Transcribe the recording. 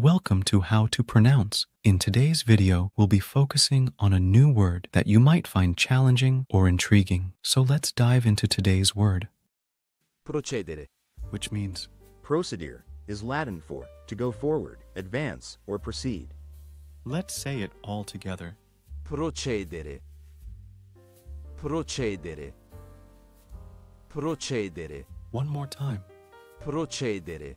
Welcome to How to Pronounce. In today's video, we'll be focusing on a new word that you might find challenging or intriguing. So let's dive into today's word, Procedere. which means Procedere is Latin for to go forward, advance, or proceed. let's say it all together. Procedere. Procedere. Procedere. One more time. Procedere.